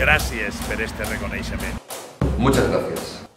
Gràcies per este reconeixement. Muchas gracias.